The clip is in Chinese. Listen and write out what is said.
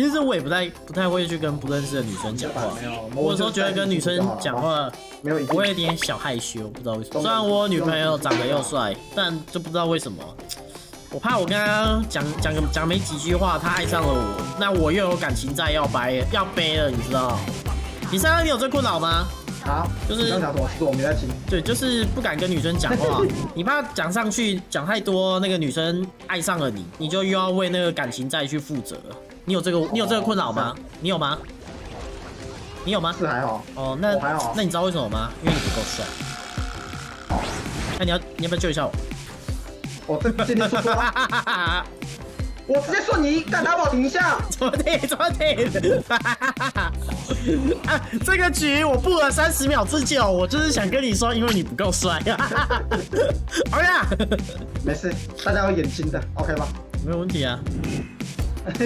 其实我也不太不太会去跟不认识的女生讲话，我有时候觉得跟女生讲话没有我有点小害羞，不知道为什么。虽然我女朋友长得又帅，但就不知道为什么，我怕我跟她讲讲个讲没几句话，她爱上了我，那我又有感情债要掰要背了，你知道？你身上你有这困扰吗？啊，就是你刚讲什么？是我没在听。对，就是不敢跟女生讲话，你怕讲上去讲太多，那个女生爱上了你，你就又要为那个感情债去负责。你有这个你有这个困扰吗？你有吗？你有吗？是还好，哦，那还好那你知道为什么吗？因为你不够帅。那你要你要不要救一下我？我这今天说说话，哈哈哈！我直接瞬移，干打宝停一下。怎么地？怎么地？啊，这个局我布了三十秒之久，我就是想跟你说，因为你不够帅。好呀，没事，大家有眼睛的，OK 吧？没有问题啊。